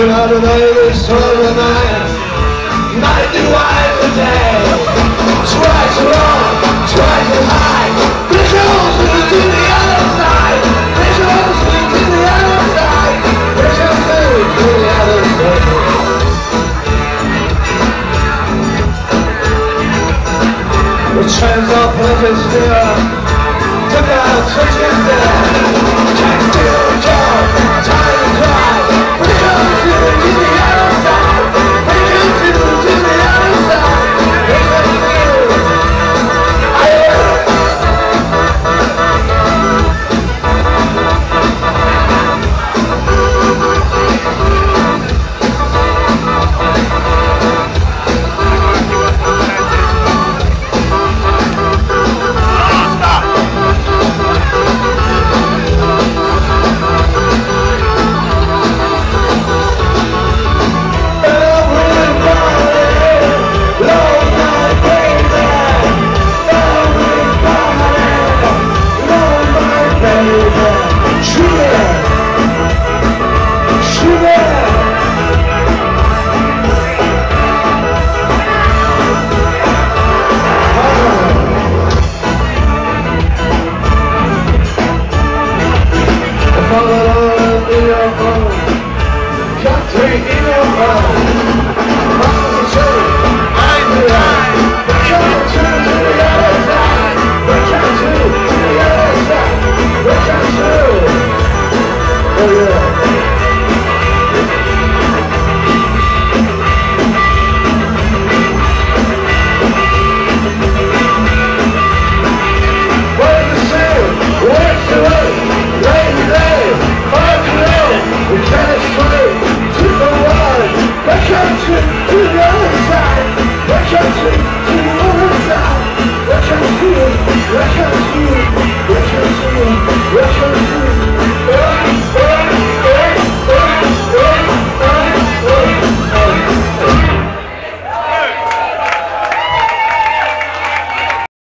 Saturday is Saturday night, night and wide the day. Twice along, twice as high. Visuals to the other side. Visuals to the other side. Visuals to the other side. The trains are perfect still. Took out switches. Can't still side, the country to the other side, the